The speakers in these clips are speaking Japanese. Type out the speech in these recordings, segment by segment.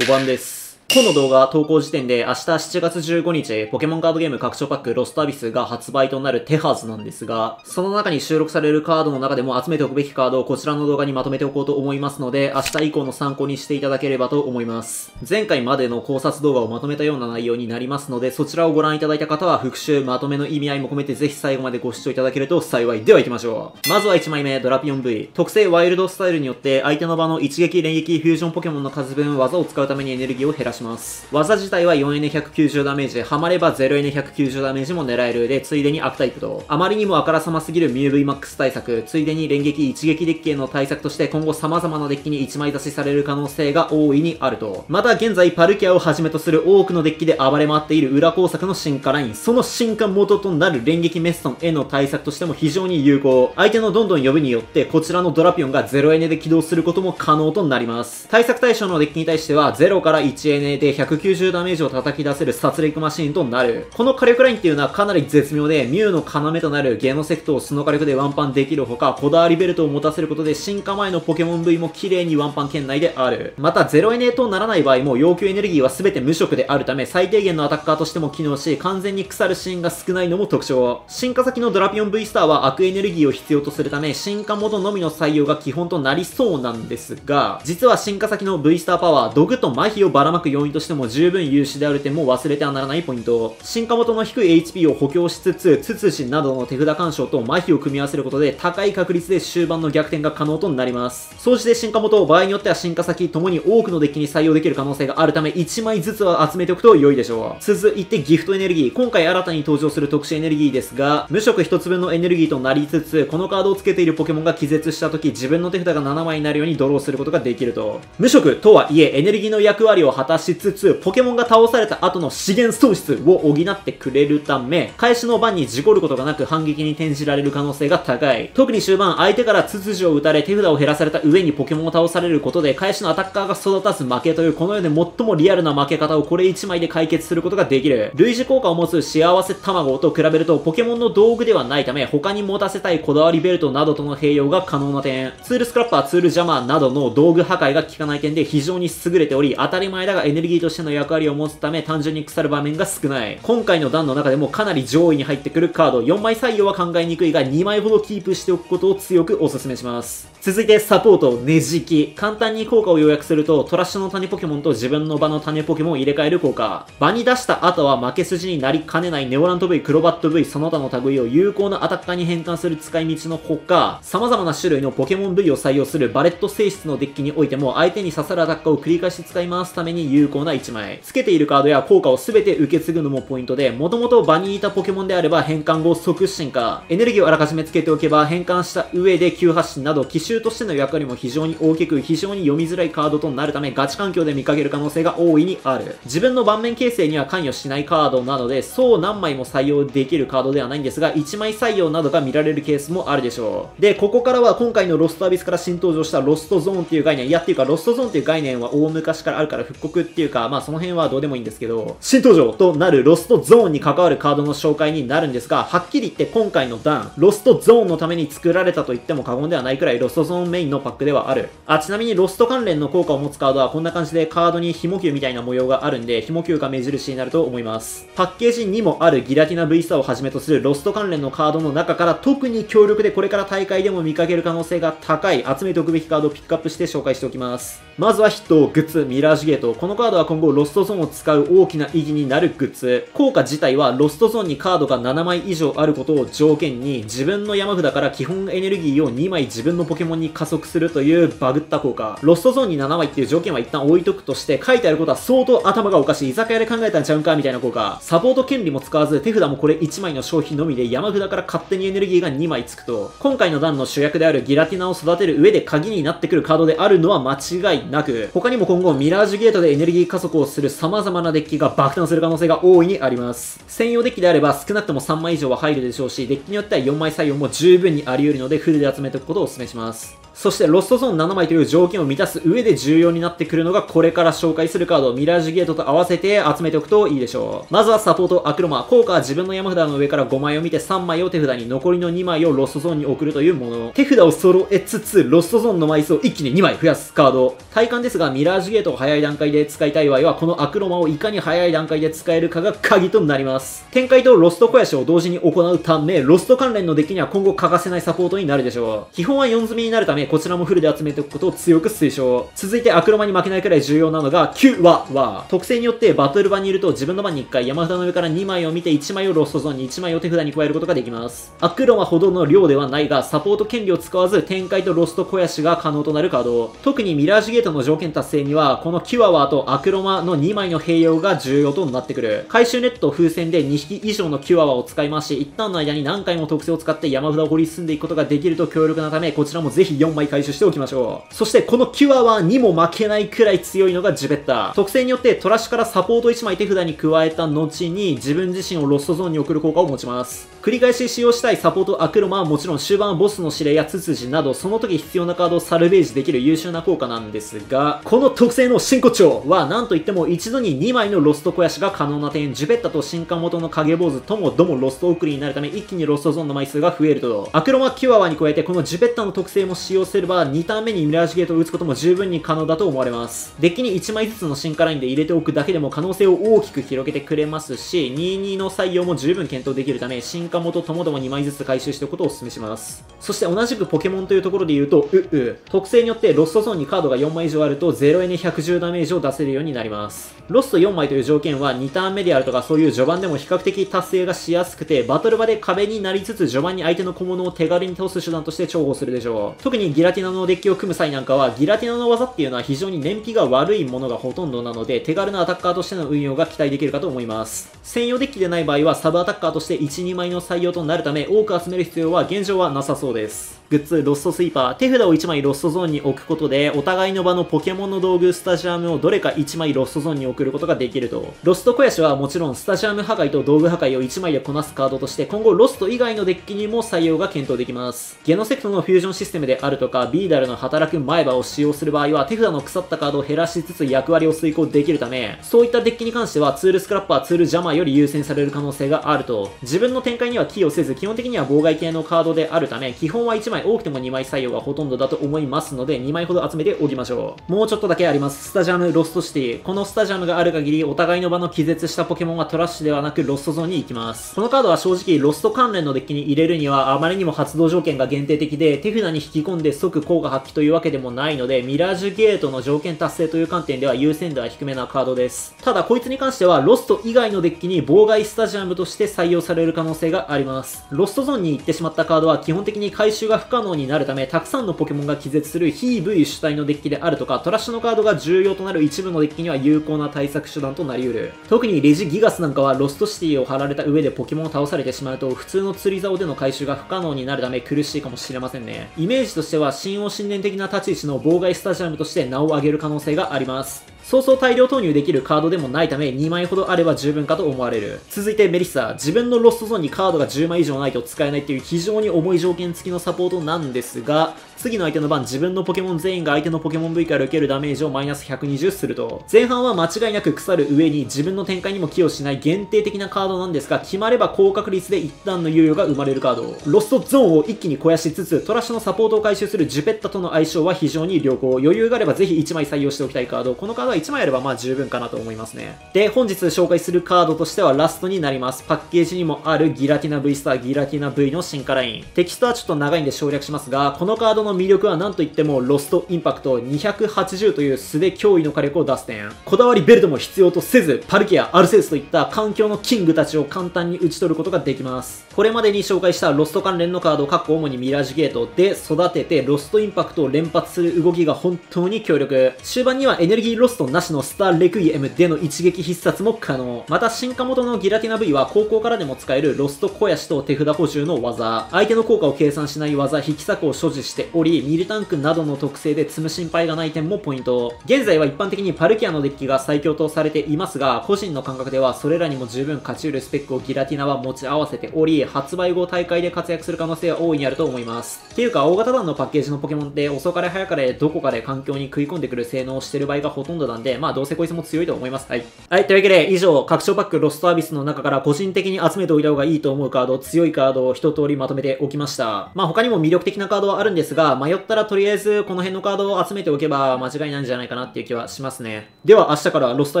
おばんです。この動画投稿時点で明日7月15日、ポケモンカードゲーム拡張パックロストアビスが発売となる手はずなんですが、その中に収録されるカードの中でも集めておくべきカードをこちらの動画にまとめておこうと思いますので、明日以降の参考にしていただければと思います。前回までの考察動画をまとめたような内容になりますので、そちらをご覧いただいた方は復習、まとめの意味合いも込めてぜひ最後までご視聴いただけると幸い。では行きましょう。まずは1枚目、ドラピオン V。特性ワイルドスタイルによって相手の場の一撃連撃フュージョンポケモンの数分技を使うためにエネルギーを減らしします。技自体は 4N190 ダメージ、ハマれば 0N190 ダメージも狙えるで、ついでに悪タイプと、あまりにもあからさますぎるミュー VMAX 対策、ついでに連撃一撃デッキへの対策として今後様々なデッキに1枚挿しされる可能性が大いにあると。また現在パルキアをはじめとする多くのデッキで暴れ回っている裏工作の進化ライン、その進化元となる連撃メッソンへの対策としても非常に有効。相手のどんどん呼びによってこちらのドラピオンが 0N で起動することも可能となります。対策対象のデッキに対しては0から 1N で190ダメージを叩き出せる殺戮マシンとなる。この火力ラインっていうのはかなり絶妙で、ミュウの要となるゲノセクトを素の火力でワンパンできるほか、こだわりベルトを持たせることで進化前のポケモン V も綺麗にワンパン圏内である。また 0N とならない場合も要求エネルギーは全て無色であるため、最低限のアタッカーとしても機能し、完全に腐るシーンが少ないのも特徴。進化先のドラピオン V スターは悪エネルギーを必要とするため、進化元のみの採用が基本となりそうなんですが、実は進化先の V スターパワー、毒と麻痺をばらまく要因としても十分優秀である点も忘れてはならないポイント。進化元の低い HP を補強しつつ、ツツジなどの手札干渉と麻痺を組み合わせることで高い確率で終盤の逆転が可能となります。総じて進化元、場合によっては進化先ともに多くのデッキに採用できる可能性があるため、1枚ずつは集めておくと良いでしょう。続いてギフトエネルギー。今回新たに登場する特殊エネルギーですが、無色1つ分のエネルギーとなりつつ、このカードを付けているポケモンが気絶した時、自分の手札が7枚になるようにドローすることができると。無色とはいえ、エネルギーの役割を果たししつつ、ポケモンが倒された後の資源喪失を補ってくれるため、開始の番に事故ることがなく反撃に転じられる可能性が高い。特に終盤、相手からツツジを打たれ手札を減らされた上にポケモンを倒されることで、開始のアタッカーが育たず負けという、この世で最もリアルな負け方をこれ1枚で解決することができる。類似効果を持つ幸せ卵と比べると、ポケモンの道具ではないため、他に持たせたいこだわりベルトなどとの併用が可能な点。ツールスクラッパー、ツールジャマーなどの道具破壊が効かない点で非常に優れており、当たり前だがエネネルギーとしての役割を持つため、単純に腐る場面が少ない。今回の段の中でもかなり上位に入ってくるカード、4枚採用は考えにくいが、2枚ほどキープしておくことを強くお勧めします。続いてサポート、ねじき。簡単に効果を要約すると、トラッシュの種ポケモンと自分の場の種ポケモンを入れ替える効果。場に出した後は負け筋になりかねないネオラント V、クロバット V、その他の類を有効なアタッカーに変換する使い道のほか、様々な種類のポケモン V を採用するバレット性質のデッキにおいても、相手に刺さるアタッカーを繰り返し使い回すために有効な1枚。付けているカードや効果を全て受け継ぐのもポイントで、もともと場にいたポケモンであれば変換後即進化。エネルギーをあらかじめ付けておけば変換した上で急発進など奇襲としての役割も非常に大きく非常に読みづらいカードとなるためガチ環境で見かける可能性が大いにある。自分の盤面形成には関与しないカードなので、そう何枚も採用できるカードではないんですが、1枚採用などが見られるケースもあるでしょう。で、ここからは今回のロストアビスから新登場したロストゾーンっていう概念、いやっていうかロストゾーンっていう概念は大昔からあるから復刻ってていうか、まあその辺はどうでもいいんですけど、新登場となるロストゾーンに関わるカードの紹介になるんですが、はっきり言って今回の弾、ロストゾーンのために作られたと言っても過言ではないくらいロストゾーンメインのパックではある。あ、ちなみにロスト関連の効果を持つカードはこんな感じでカードに火の玉みたいな模様があるんで、火の玉が目印になると思います。パッケージにもあるギラティナ V スターをはじめとするロスト関連のカードの中から特に強力でこれから大会でも見かける可能性が高い集めておくべきカードをピックアップして紹介しておきます。まずはヒット、グッズ、ミラージュゲート。このカードは今後ロストゾーンを使う大きな意義になるグッズ。効果自体はロストゾーンにカードが7枚以上あることを条件に自分の山札から基本エネルギーを2枚自分のポケモンに加速するというバグった効果。ロストゾーンに7枚っていう条件は一旦置いとくとして書いてあることは相当頭がおかしい。居酒屋で考えたんちゃうんかみたいな効果。サポート権利も使わず手札もこれ1枚の消費のみで山札から勝手にエネルギーが2枚つくと、今回の段の主役であるギラティナを育てる上で鍵になってくるカードであるのは間違いなく、他にも今後ミラージュゲートでエネルギー加速をする様々なデッキが爆弾する可能性が大いにあります。専用デッキであれば少なくとも3枚以上は入るでしょうし、デッキによっては4枚採用も十分にあり得るのでフルで集めておくことをお勧めします。そしてロストゾーン7枚という条件を満たす上で重要になってくるのがこれから紹介するカード、ミラージュゲートと合わせて集めておくといいでしょう。まずはサポートアクロマ。効果は自分の山札の上から5枚を見て3枚を手札に残りの2枚をロストゾーンに送るというもの。手札を揃えつつ、ロストゾーンの枚数を一気に2枚増やすカード。体感ですが、ミラージュゲートを早い段階で使いたい場合は、このアクロマをいかに早い段階で使えるかが鍵となります。展開とロスト肥やしを同時に行うため、ロスト関連のデッキには今後欠かせないサポートになるでしょう。基本は4積みになるため、こちらもフルで集めておくことを強く推奨。続いてアクロマに負けないくらい重要なのが、キュワワー、は、特性によってバトル場にいると自分の番に1回山札の上から2枚を見て1枚をロストゾーンに1枚を手札に加えることができます。アクロマほどの量ではないが、サポート権利を使わず展開とロスト肥やしが可能となるカード。特にミラージュゲートの条件達成には、このキュワワーとアクロマの2枚の併用が重要となってくる。回収ネット風船で2匹以上のキュワワーを使い回して、1ターンの間に何回も特性を使って山札を掘り進んでいくことができると強力なため、こちらもぜひ4枚回収しておきましょう。そしてこのキュワワーにも負けないくらい強いのがジュペッタ。特性によってトラッシュからサポート1枚手札に加えた後に自分自身をロストゾーンに送る効果を持ちます。繰り返し使用したいサポートアクロマはもちろん終盤ボスの指令やツツジなどその時必要なカードをサルベージできる優秀な効果なんですが、この特性の真骨頂はなんといっても一度に2枚のロスト肥やしが可能な点、ジュペッタと進化元のカゲボウズともどもロスト送りになるため一気にロストゾーンの枚数が増えると。アクロマキュワワーに加えてこのジュペッタの特性も使用すれば2ターン目にミラージュゲートを打つことも十分に可能だと思われます。デッキに1枚ずつの進化ラインで入れておくだけでも可能性を大きく広げてくれますし、22の採用も十分検討できるため、進化元ともども2枚ずつ回収しておくことをお勧めします。そして同じくポケモンというところで言うと、ウッウ、特性によってロストゾーンにカードが4枚以上あると 0エネ110 ダメージを出せるようになります。ロスト4枚という条件は2ターン目であるとかそういう序盤でも比較的達成がしやすくて、バトル場で壁になりつつ序盤に相手の小物を手軽に倒す手段として重宝するでしょう。特にギラティナのデッキを組む際なんかは、ギラティナの技っていうのは非常に燃費が悪いものがほとんどなので、手軽なアタッカーとしての運用が期待できるかと思います。専用デッキでない場合はサブアタッカーとして1、2枚の採用となるため、多く集める必要は現状はなさそうです。グッズ、ロストスイーパー。手札を1枚ロストゾーンに置くことで、お互いの場のポケモンの道具、スタジアムをどれか1枚ロストゾーンに送ることができると。ロスト肥やしはもちろんスタジアム破壊と道具破壊を1枚でこなすカードとして、今後ロスト以外のデッキにも採用が検討できます。ゲノセクトのフュージョンシステムであるとか、ビーダルの働く前歯を使用する場合は、手札の腐ったカードを減らしつつ役割を遂行できるため、そういったデッキに関してはツールスクラッパー、ツールジャマーより優先される可能性があると。自分の展開には寄与せず、基本的には妨害系のカードであるため、基本は1枚多くても2枚採採用がほとんどだと思いますので、2枚ほど集めておきましょう。もうちょっとだけあります。スタジアムロストシティ。このスタジアムがある限り、お互いの場の気絶したポケモンはトラッシュではなくロストゾーンに行きます。このカードは正直、ロスト関連のデッキに入れるには、あまりにも発動条件が限定的で、手札に引き込んでで即効果発揮というわけでもないので、ミラージュゲートの条件達成という観点では優先度は低めなカードです。ただ、こいつに関しては、ロスト以外のデッキに妨害スタジアムとして採用される可能性があります。ロストゾーンに行ってしまったカードは基本的に回収が不可能になるため、たくさんのポケモンが気絶する非 V 主体のデッキであるとか、トラッシュのカードが重要となる一部のデッキには有効な対策手段となり得る。特にレジギガスなんかはロストシティを張られた上でポケモンを倒されてしまうと、普通の釣り竿での回収が不可能になるため苦しいかもしれませんね。イメージとしては、新王神殿的な立ち位置の妨害スタジアムとして名を上げる可能性があります。そうそう大量投入できるカードでもないため2枚ほどあれば十分かと思われる。続いてメリッサ。自分のロストゾーンにカードが10枚以上ないと使えないっていう非常に重い条件付きのサポートなんですが、次の相手の番自分のポケモン全員が相手のポケモン V から受けるダメージをマイナス120すると、前半は間違いなく腐る上に自分の展開にも寄与しない限定的なカードなんですが、決まれば高確率で一旦の猶予が生まれるカード。ロストゾーンを一気に肥やしつつ、トラッシュのサポートを回収するジュペッタとの相性は非常に良好。余裕があればぜひ1枚採用しておきたいカード。このカードは1枚あればまあ十分かなと思いますね。で、本日紹介するカードとしてはラストになります。パッケージにもあるギラティナ V スター、ギラティナ V の進化ライン。テキストはちょっと長いんで省略しますが、このカードの魅力はなんといってもロストインパクト280という素で驚異の火力を出す点こだわりベルトも必要とせずパルキアアルセウスといった環境のキングたちを簡単に打ち取ることができますこれまでに紹介したロスト関連のカードを主にミラージュゲートで育ててロストインパクトを連発する動きが本当に強力終盤にはエネルギーロストなしのスターレクイエムでの一撃必殺も可能。また、進化元のギラティナ V は後攻からでも使えるロスト肥やしと手札補充の技。相手の効果を計算しない技、引き策を所持しており、ミルタンクなどの特性で積む心配がない点もポイント。現在は一般的にパルキアのデッキが最強とされていますが、個人の感覚ではそれらにも十分勝ち得るスペックをギラティナは持ち合わせており、発売後大会で活躍する可能性は大いにあると思います。っていうか、大型弾のパッケージのポケモンって遅かれ早かれどこかで環境に食い込んでくる性能をしてる場合がほとんどなんで、まあどうせこいつも強いと思います。はい。はい、というわけで以上、拡張パックロストアビスの中から個人的に集めておいた方がいいと思うカード、強いカードを一通りまとめておきました。まあ他にも魅力的なカードはあるんですが、迷ったらとりあえずこの辺のカードを集めておけば間違いないんじゃないかなっていう気はしますね。では明日からロスト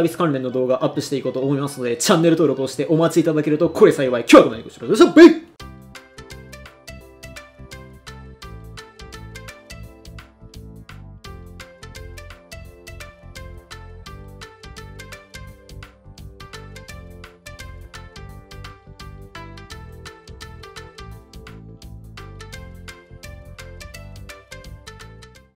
アビス関連の動画アップしていこうと思いますので、チャンネル登録をしてお待ちいただけるとこれ幸い。今日はこのようにご視聴ください。